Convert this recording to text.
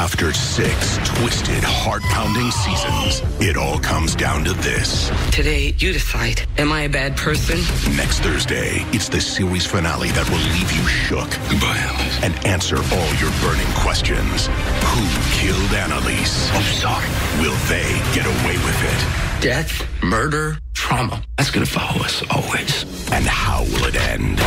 After six twisted, heart-pounding seasons, it all comes down to this. Today, you decide. Am I a bad person? Next Thursday, it's the series finale that will leave you shook. Goodbye, Alice. And answer all your burning questions. Who killed Annalise? I'm sorry. Will they get away with it? Death, murder, trauma. That's going to follow us always. And how will it end?